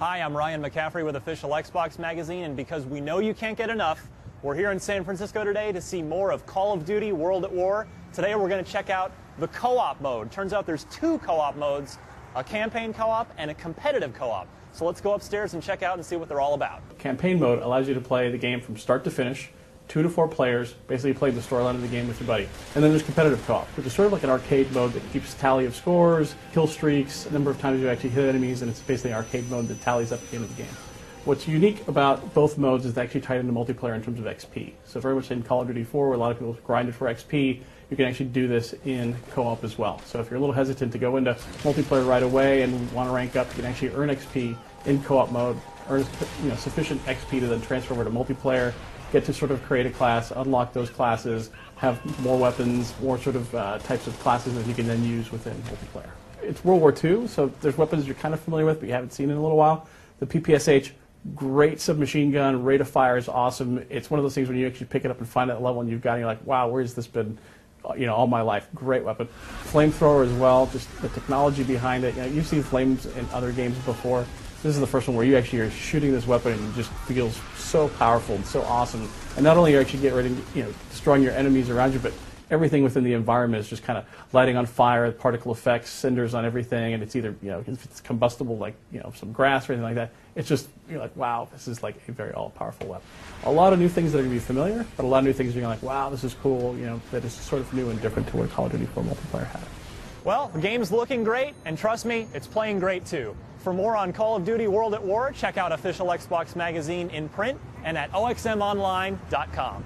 Hi, I'm Ryan McCaffrey with Official Xbox Magazine, and because we know you can't get enough, we're here in San Francisco today to see more of Call of Duty World at War. Today we're going to check out the co-op mode. Turns out there's two co-op modes, a campaign co-op and a competitive co-op. So let's go upstairs and check out and see what they're all about. Campaign mode allows you to play the game from start to finish, two to four players, basically play the storyline of the game with your buddy. And then there's competitive co-op, which is sort of like an arcade mode that keeps tally of scores, kill streaks, a number of times you actually hit enemies, and it's basically an arcade mode that tallies up at the end of the game. What's unique about both modes is they actually tie into multiplayer in terms of XP. So very much in Call of Duty 4, where a lot of people grinded for XP, you can actually do this in co-op as well. So if you're a little hesitant to go into multiplayer right away and want to rank up, you can actually earn XP in co-op mode, earn you know, sufficient XP to then transfer over to multiplayer, get to sort of create a class, unlock those classes, have more weapons, more sort of uh, types of classes that you can then use within multiplayer. It's World War II, so there's weapons you're kind of familiar with, but you haven't seen in a little while. The PPSH, great submachine gun, rate of fire is awesome. It's one of those things when you actually pick it up and find that level and you've got it, you're like, wow, where's this been? You know, all my life, great weapon. Flamethrower as well, just the technology behind it. You know, you've seen flames in other games before. This is the first one where you actually are shooting this weapon and it just feels so powerful and so awesome. And not only are you actually getting ready, you know, destroying your enemies around you, but everything within the environment is just kind of lighting on fire, particle effects, cinders on everything, and it's either you know if it's combustible like you know some grass or anything like that. It's just you're like wow, this is like a very all powerful weapon. A lot of new things that are going to be familiar, but a lot of new things you're going to like wow, this is cool. You know that is sort of new and different to what Call of Duty 4 multiplayer had. Well, the game's looking great, and trust me, it's playing great too. For more on Call of Duty World at War, check out Official Xbox Magazine in print and at oxmonline.com.